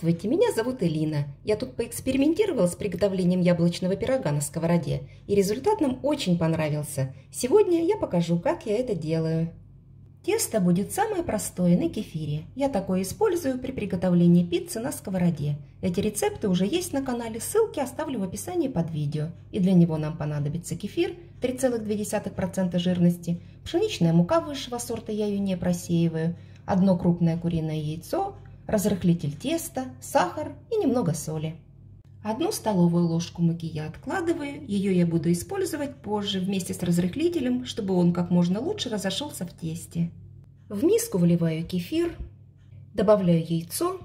Здравствуйте, меня зовут Элина. Я тут поэкспериментировала с приготовлением яблочного пирога на сковороде, и результат нам очень понравился. Сегодня я покажу, как я это делаю. Тесто будет самое простое на кефире. Я такое использую при приготовлении пиццы на сковороде. Эти рецепты уже есть на канале, ссылки оставлю в описании под видео. И для него нам понадобится кефир 3,2% жирности, пшеничная мука высшего сорта, я ее не просеиваю, одно крупное куриное яйцо, разрыхлитель теста, сахар и немного соли. Одну столовую ложку муки я откладываю, ее я буду использовать позже вместе с разрыхлителем, чтобы он как можно лучше разошелся в тесте. В миску вливаю кефир, добавляю яйцо,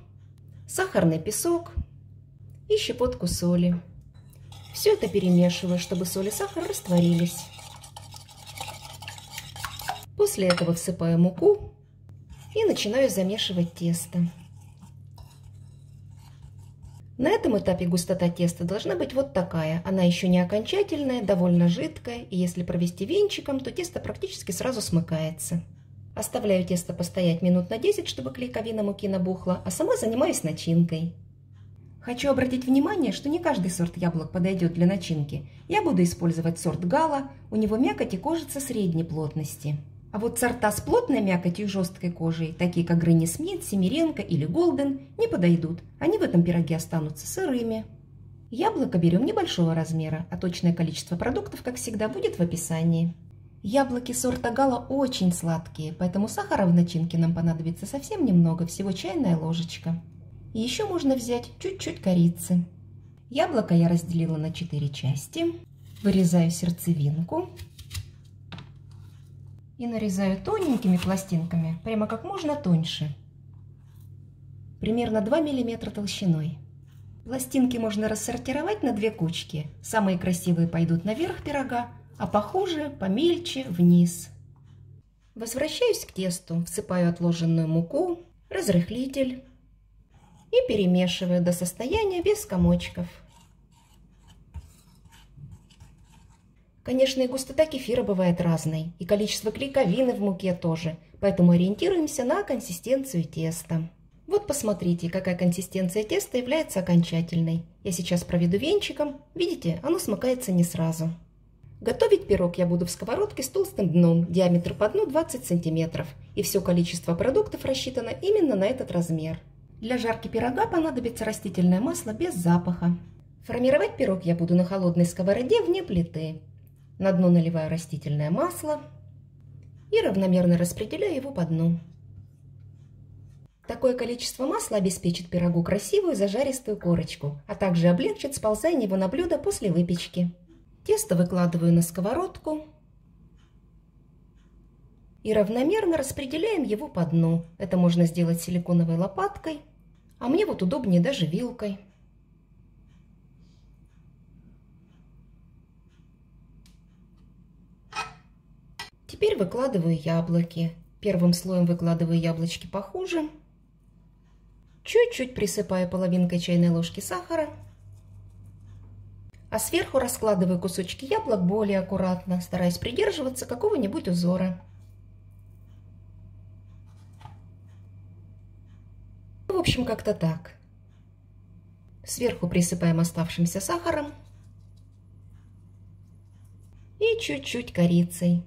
сахарный песок и щепотку соли. Все это перемешиваю, чтобы соль и сахар растворились. После этого всыпаю муку и начинаю замешивать тесто. На этом этапе густота теста должна быть вот такая. Она еще не окончательная, довольно жидкая, и если провести венчиком, то тесто практически сразу смыкается. Оставляю тесто постоять минут на 10, чтобы клейковина муки набухла, а сама занимаюсь начинкой. Хочу обратить внимание, что не каждый сорт яблок подойдет для начинки. Я буду использовать сорт гала, у него мякоть и кожица средней плотности. А вот сорта с плотной мякотью и жесткой кожей, такие как Гренни Смит, Семиренко или Голден, не подойдут. Они в этом пироге останутся сырыми. Яблоко берем небольшого размера, а точное количество продуктов, как всегда, будет в описании. Яблоки сорта Гала очень сладкие, поэтому сахара в начинке нам понадобится совсем немного, всего чайная ложечка. И еще можно взять чуть-чуть корицы. Яблоко я разделила на 4 части. Вырезаю сердцевинку и нарезаю тоненькими пластинками, прямо как можно тоньше. Примерно 2 мм толщиной. Пластинки можно рассортировать на две кучки. Самые красивые пойдут наверх пирога, а похуже, помельче, вниз. Возвращаюсь к тесту, всыпаю отложенную муку, разрыхлитель и перемешиваю до состояния без комочков. Конечно, и густота кефира бывает разной, и количество клейковины в муке тоже, поэтому ориентируемся на консистенцию теста. Вот посмотрите, какая консистенция теста является окончательной. Я сейчас проведу венчиком, видите, оно смыкается не сразу. Готовить пирог я буду в сковородке с толстым дном, диаметр по дну 20 см, и все количество продуктов рассчитано именно на этот размер. Для жарки пирога понадобится растительное масло без запаха. Формировать пирог я буду на холодной сковороде вне плиты. На дно наливаю растительное масло и равномерно распределяю его по дну. Такое количество масла обеспечит пирогу красивую зажаристую корочку, а также облегчит сползание его на блюдо после выпечки. Тесто выкладываю на сковородку и равномерно распределяем его по дну. Это можно сделать силиконовой лопаткой, а мне вот удобнее даже вилкой. Теперь выкладываю яблоки. Первым слоем выкладываю яблочки похуже. Чуть-чуть присыпаю половинкой чайной ложки сахара. А сверху раскладываю кусочки яблок более аккуратно, стараясь придерживаться какого-нибудь узора. В общем, как-то так. Сверху присыпаем оставшимся сахаром и чуть-чуть корицей.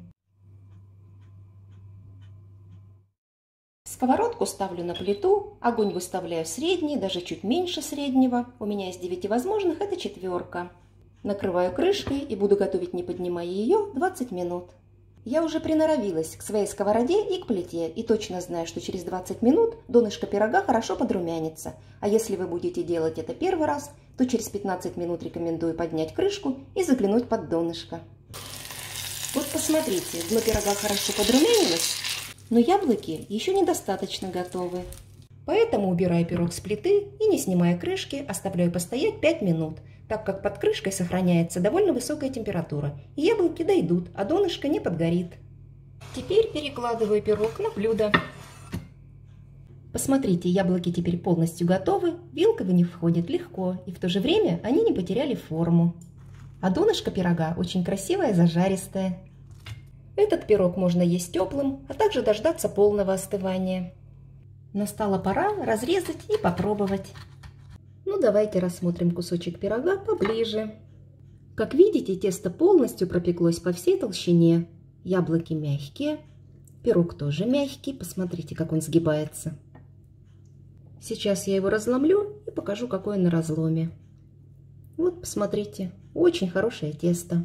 Сковородку ставлю на плиту, огонь выставляю средний, даже чуть меньше среднего. У меня из 9 возможных это четверка. Накрываю крышкой и буду готовить, не поднимая ее, 20 минут. Я уже приноровилась к своей сковороде и к плите, и точно знаю, что через 20 минут донышко пирога хорошо подрумянится. А если вы будете делать это первый раз, то через 15 минут рекомендую поднять крышку и заглянуть под донышко. Вот посмотрите, дно пирога хорошо подрумянилось, но яблоки еще недостаточно готовы. Поэтому убираю пирог с плиты и, не снимая крышки, оставляю постоять 5 минут, так как под крышкой сохраняется довольно высокая температура, и яблоки дойдут, а донышко не подгорит. Теперь перекладываю пирог на блюдо. Посмотрите, яблоки теперь полностью готовы, вилка в них входит легко, и в то же время они не потеряли форму. А донышко пирога очень красивое, зажаристое. Этот пирог можно есть теплым, а также дождаться полного остывания. Настала пора разрезать и попробовать. Ну, давайте рассмотрим кусочек пирога поближе. Как видите, тесто полностью пропеклось по всей толщине. Яблоки мягкие, пирог тоже мягкий. Посмотрите, как он сгибается. Сейчас я его разломлю и покажу, какой он на разломе. Вот, посмотрите, очень хорошее тесто.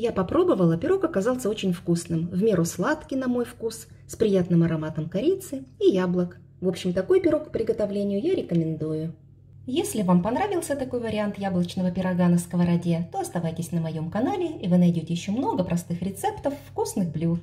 Я попробовала, пирог оказался очень вкусным, в меру сладкий на мой вкус, с приятным ароматом корицы и яблок. В общем, такой пирог к приготовлению я рекомендую. Если вам понравился такой вариант яблочного пирога на сковороде, то оставайтесь на моем канале, и вы найдете еще много простых рецептов вкусных блюд.